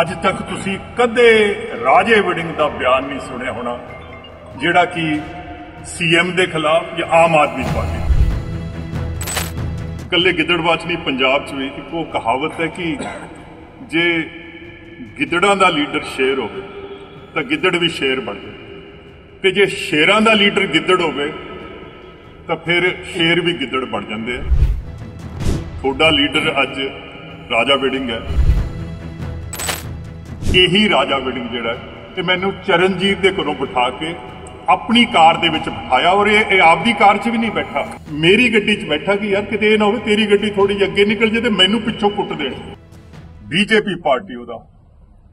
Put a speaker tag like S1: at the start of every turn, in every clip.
S1: ਅੱਜ ਤੱਕ ਤੁਸੀਂ ਕਦੇ ਰਾਜੇ ਵੜਿੰਗ ਦਾ ਬਿਆਨ ਨਹੀਂ ਸੁਣਿਆ ਹੋਣਾ, ਜਿਹੜਾ ਕਿ ਸੀਐਮ ਦੇ ਖਿਲਾਫ ਜਾਂ ਆਮ ਆਦਮੀ ਪਾਰਟੀ ਕੱਲੇ ਗਿੱਦੜਬਾਚ ਨਹੀਂ, ਪੰਜਾਬ 'ਚ ਵੀ ਇੱਕ ਉਹ ਕਹਾਵਤ ਹੈ ਕਿ ਜੇ ਗਿੱਦੜਾਂ ਦਾ ਲੀਡਰ ਸ਼ੇਰ ਹੋਵੇ, ਤਾਂ ਗਿੱਦੜ ਵੀ ਸ਼ੇਰ ਬਣ ਜਾਵੇ। ਤੇ ਜੇ ਸ਼ੇਰਾਂ ਦਾ ਲੀਡਰ ਗਿੱਦੜ ਹੋਵੇ, ਤਾਂ ਫਿਰ ਸ਼ੇਰ ਵੀ ਗਿੱਦੜ ਬਣ ਜਾਂਦੇ ਆ। ਤੁਹਾਡਾ ਲੀਡਰ ਅੱਜ ਰਾਜਾ ਵੜਿੰਗ ਹੈ। ਇਹੀ ਰਾਜਾ ਵੜਿੰਗ ਜਿਹੜਾ ਤੇ ਮੈਨੂੰ ਚਰਨਜੀਤ ਦੇ ਕੋਲੋਂ ਬਿਠਾ ਕੇ ਆਪਣੀ ਕਾਰ ਦੇ ਵਿੱਚ ਬਿਠਾਇਆ ਔਰ ਇਹ ਆਪਦੀ ਕਾਰ 'ਚ ਵੀ ਨਹੀਂ ਬੈਠਾ। ਮੇਰੀ ਗੱਡੀ 'ਚ ਬੈਠਾ ਕਿ ਯਾਰ ਕਿਤੇ ਇਹ ਨਾ ਹੋਵੇ ਤੇਰੀ ਗੱਡੀ ਥੋੜੀ ਜਿਹੀ ਅੱਗੇ ਨਿਕਲ ਜੇ ਤੇ ਮੈਨੂੰ ਪਿੱਛੋਂ ਕੁੱਟ ਦੇਣ। ਬੀਜੇਪੀ ਪਾਰਟੀ ਉਹਦਾ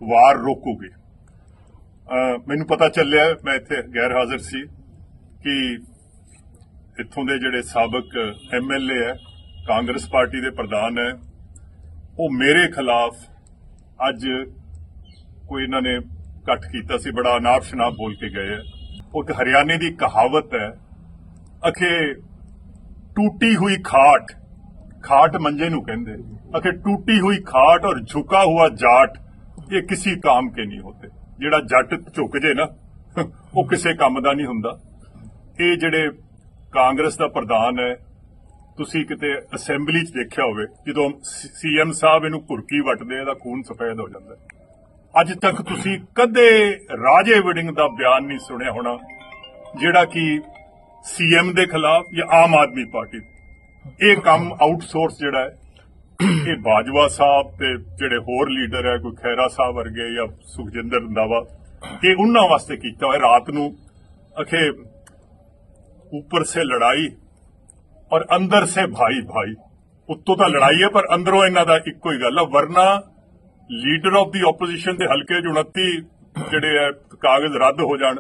S1: ਵਾਰ ਰੋਕੂਗੀ। ਮੈਨੂੰ ਪਤਾ ਚੱਲਿਆ, ਮੈਂ ਇੱਥੇ ਗੈਰ ਹਾਜ਼ਰ ਸੀ ਕਿ ਇੱਥੋਂ ਦੇ ਜਿਹੜੇ ਸਾਬਕ ਐਮਐਲਏ ਹੈ, ਕਾਂਗਰਸ ਪਾਰਟੀ ਦੇ ਪ੍ਰਧਾਨ ਹੈ, ਉਹ ਮੇਰੇ ਖਿਲਾਫ ਅੱਜ ਕੋਈ ਇਹਨਾਂ ਨੇ ਕੱਟ ਕੀਤਾ ਸੀ ਬੜਾ ਅਨਾਪ ਸ਼ਨਾਪ ਬੋਲ ਕੇ ਗਏ ਹੈ। ਉਹ ਇੱਕ ਹਰਿਆਣੇ ਦੀ ਕਹਾਵਤ ਹੈ ਅਖੇ ਟੂਟੀ ਹੋਈ ਖਾਟ ਖਾਟ ਮੰਜੇ ਨੂੰ ਕਹਿੰਦੇ ਅਖੇ ਟੂਟੀ ਹੋਈ ਖਾਟ ਔਰ ਝੁਕਾ ਹੁਆ ਜਾਟ ਇਹ ਕਿਸੇ ਕੰਮ ਕੇ ਨਹੀਂ ਹੁੰਦੇ ਜਿਹੜਾ ਜੱਟ ਝੁਕ ਜੇ ਨਾ ਉਹ ਕਿਸੇ ਕੰਮ ਦਾ ਨਹੀਂ ਹੁੰਦਾ। ਇਹ ਜਿਹੜੇ ਕਾਂਗਰਸ ਦਾ ਪ੍ਰਧਾਨ ਹੈ ਤੁਸੀਂ ਕਿਤੇ ਅਸੈਂਬਲੀ 'ਚ ਦੇਖਿਆ ਹੋਵੇ ਜਦੋਂ ਸੀਐਮ ਸਾਹਿਬ ਇਹਨੂੰ ਘੁਰਕੀ ਵੱਟਦੇ ਆ, ਇਹਦਾ ਖੂਨ ਸਫੈਦ ਹੋ ਜਾਂਦਾ। ਅੱਜ ਤੱਕ ਤੁਸੀਂ ਕਦੇ ਰਾਜੇ ਵਿਡਿੰਗ ਦਾ ਬਿਆਨ ਨਹੀਂ ਸੁਣਿਆ ਹੋਣਾ, ਜਿਹੜਾ ਕਿ ਸੀਐਮ ਦੇ ਖਿਲਾਫ ਜਾਂ ਆਮ ਆਦਮੀ ਪਾਰਟੀ ਇਹ ਕੰਮ ਆਊਟਸੋਰਸ ਜਿਹੜਾ ਹੈ, ਇਹ ਬਾਜਵਾ ਸਾਹਿਬ ਤੇ ਜਿਹੜੇ ਹੋਰ ਲੀਡਰ ਹੈ, ਕੋਈ ਖੈਰਾ ਸਾਹਿਬ ਵਰਗੇ ਜਾਂ ਸੁਖਜਿੰਦਰ ਰੰਦਾਵਾ ਇਹ ਉਹਨਾਂ ਵਾਸਤੇ ਕੀਤਾ ਹੋਇਆ। ਰਾਤ ਨੂੰ ਅਖੇ ਉੱਪਰ ਸੇ ਲੜਾਈ ਔਰ ਅੰਦਰ ਸੇ ਭਾਈ ਭਾਈ ਉੱਤੋਂ ਤਾਂ ਲੜਾਈ ਹੈ, ਪਰ ਅੰਦਰੋਂ ਇਹਨਾਂ ਦਾ ਇੱਕੋ ਹੀ ਗੱਲ ਹੈ ਵਰਨਾ ਲੀਡਰ ਆਫ ਦੀ ਆਪੋਜੀਸ਼ਨ ਦੇ ਹਲਕੇ 'ਚ 29 ਜਿਹੜੇ ਹੈ ਕਾਗਜ਼ ਰੱਦ ਹੋ ਜਾਣ।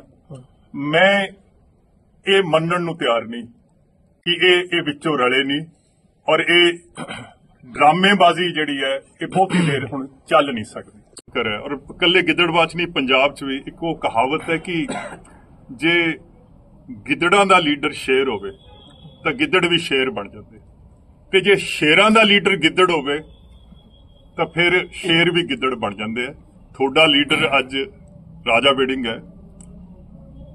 S1: ਮੈਂ ਇਹ ਮੰਨਣ ਨੂੰ ਤਿਆਰ ਨਹੀਂ ਕਿ ਇਹ ਇਹ ਵਿੱਚੋਂ ਰਲੇ ਨਹੀਂ ਔਰ ਇਹ ਡਰਾਮੇਬਾਜ਼ੀ ਜਿਹੜੀ ਹੈ ਇਹ ਬਹੁਤੀ ਦੇਰ ਹੁਣ ਚੱਲ ਨਹੀਂ ਸਕਦੀ। ਕਰ ਔਰ ਇਕੱਲੇ ਗਿੱਦੜਬਾਚ ਨਹੀਂ, ਪੰਜਾਬ 'ਚ ਵੀ ਇੱਕ ਕਹਾਵਤ ਹੈ ਕਿ ਜੇ ਗਿੱਦੜਾਂ ਦਾ ਲੀਡਰ ਸ਼ੇਰ ਹੋਵੇ ਤਾਂ ਗਿੱਦੜ ਵੀ ਸ਼ੇਰ ਬਣ ਜਾਂਦੇ। ਤੇ ਜੇ ਸ਼ੇਰਾਂ ਦਾ ਲੀਡਰ ਗਿੱਦੜ ਹੋਵੇ ਤਾਂ ਫਿਰ ਸ਼ੇਰ ਵੀ ਗਿੱਦੜ ਬਣ ਜਾਂਦੇ ਆ। ਤੁਹਾਡਾ ਲੀਡਰ ਅੱਜ ਰਾਜਾ ਵੇਡਿੰਗ ਹੈ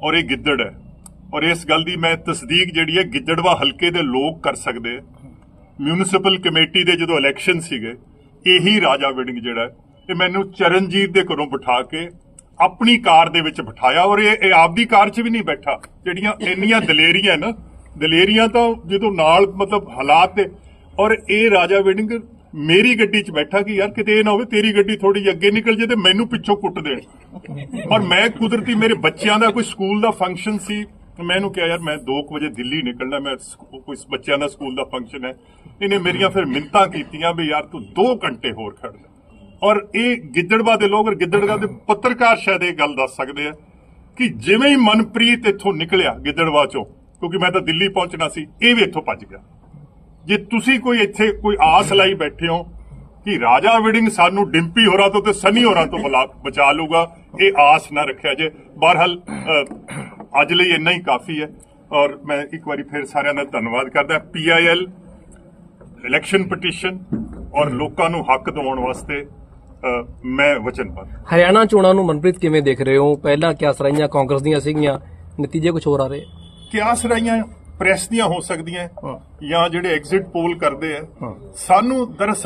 S1: ਔਰ ਇਹ ਗਿੱਦੜ ਹੈ। ਔਰ ਇਸ ਗੱਲ ਦੀ ਮੈਂ ਤਸਦੀਕ ਜਿਹੜੀ ਹੈ, ਗਿੱਦੜਵਾ ਹਲਕੇ ਦੇ ਲੋਕ ਕਰ ਸਕਦੇ ਮਿਊਨਿਸਪਲ ਕਮੇਟੀ ਦੇ ਜਦੋਂ ਇਲੈਕਸ਼ਨ ਸੀਗੇ, ਇਹੀ ਰਾਜਾ ਵੇਡਿੰਗ ਜਿਹੜਾ ਇਹ ਮੈਨੂੰ ਚਰਨਜੀਤ ਦੇ ਘਰੋਂ ਬਿਠਾ ਕੇ ਆਪਣੀ ਕਾਰ ਦੇ ਵਿੱਚ ਬਿਠਾਇਆ। ਔਰ ਇਹ ਆਪਦੀ ਕਾਰ 'ਚ ਵੀ ਨਹੀਂ ਬੈਠਾ। ਜਿਹੜੀਆਂ ਇੰਨੀਆਂ ਦਲੇਰੀਆਂ ਨਾ, ਦਲੇਰੀਆਂ ਤਾਂ ਜਦੋਂ ਨਾਲ ਮਤਲਬ ਹਾਲਾਤ ਤੇ, ਔਰ ਇਹ ਰਾਜਾ ਵੇਡਿੰਗ ਮੇਰੀ ਗੱਡੀ 'ਚ ਬੈਠਾ ਕਿ ਯਾਰ ਕਿਤੇ ਇਹ ਨਾ ਹੋਵੇ, ਤੇਰੀ ਗੱਡੀ ਥੋੜੀ ਜਿਹੀ ਅੱਗੇ ਨਿਕਲ ਜੇ ਤੇ ਮੈਨੂੰ ਪਿੱਛੋਂ ਕੁੱਟ ਦੇਣ। ਔਰ ਮੈਂ ਕੁਦਰਤੀ ਮੇਰੇ ਬੱਚਿਆਂ ਦਾ ਕੋਈ ਸਕੂਲ ਦਾ ਫੰਕਸ਼ਨ ਸੀ। ਮੈਂ ਕਿਹਾ, ਯਾਰ ਮੈਂ 2 ਵਜੇ ਦਿੱਲੀ ਨਿਕਲਣਾ, ਮੈਂ ਕੋਈ ਬੱਚਿਆਂ ਦਾ ਸਕੂਲ ਦਾ ਫੰਕਸ਼ਨ ਹੈ। ਇਹਨੇ ਮੇਰੀਆਂ ਫਿਰ ਮਿੰਤਾਂ ਕੀਤੀਆਂ ਵੀ ਯਾਰ ਤੂੰ 2 ਘੰਟੇ ਹੋਰ ਖੜ ਜਾ। ਔਰ ਇਹ ਗਿੱਦੜਵਾ ਦੇ ਲੋਕ ਔਰ ਗਿੱਦੜਵਾ ਦੇ ਪੱਤਰਕਾਰ ਸ਼ਾਇਦ ਇਹ ਗੱਲ ਦੱਸ ਸਕਦੇ ਆ ਕਿ ਜਿਵੇਂ ਹੀ ਮਨਪ੍ਰੀਤ ਇੱਥੋਂ ਨਿਕਲਿਆ ਗਿੱਦੜਵਾ ਚੋਂ, ਕਿਉਂਕਿ ਮੈਂ ਤਾਂ ਦਿੱਲੀ ਪਹੁੰਚਣਾ ਸੀ, ਇਹ ਵੀ ਇੱਥੋਂ ਭੱਜ ਗਿਆ। ਜੇ ਤੁਸੀਂ ਕੋਈ ਇੱਥੇ ਕੋਈ ਆਸ ਲਾਈ ਬੈਠੇ ਹੋ ਕਿ ਰਾਜਾ ਵਿਡਿੰਗ ਸਾਨੂੰ ਡਿੰਪੀ ਹੋਰਾਂ ਤੋਂ ਤੇ ਸਨੀ ਹੋਰਾਂ ਤੋਂ ਬਲਾ- ਬਚਾ ਲੂਗਾ ਇਹ ਆਸ ਨਾ ਰੱਖਿਆ ਜੇ। ਬਹਰਹਾਲ ਅ, ਅੱਜ ਲਈ ਇੰਨਾ ਹੀ ਕਾਫੀ ਹੈ। ਔਰ ਮੈਂ ਇੱਕ ਵਾਰੀ ਫਿਰ ਸਾਰਿਆਂ ਦਾ ਧੰਨਵਾਦ ਕਰਦਾ। ਪੀਆਈਐਲ ਇਲੈਕਸ਼ਨ ਪਟੀਸ਼ਨ ਔਰ ਲੋਕਾਂ ਨੂੰ ਹੱਕ ਦਿਵਾਉਣ ਵਾਸਤੇ ਅ, ਮੈਂ ਵਚਨਬੱਧ
S2: ਹਰਿਆਣਾ ਚੋਣਾਂ ਨੂੰ ਮਨਪ੍ਰੀਤ ਕਿਵੇਂ ਦੇਖ ਰਹੇ ਹੋ? ਪਹਿਲਾਂ ਕਿਆ ਸਰਾਈਆਂ ਕਾਂਗਰਸ ਦੀਆਂ ਸੀਗੀਆਂ ਨਤੀਜੇ ਕੁਝ ਹੋਰ ਆ ਰਹੇ?
S1: ਕਿਆਸ ਰਹੀਆਂ ਪ੍ਰੈਸ ਦੀਆਂ ਹੋ ਸਕਦੀਆਂ। ਜਾਂ ਜਿਹੜੇ ਐਗਜ਼ਿਟ ਪੋਲ ਕਰਦੇ ਆ। ਸਾਨੂੰ ਦਰਅਸਲ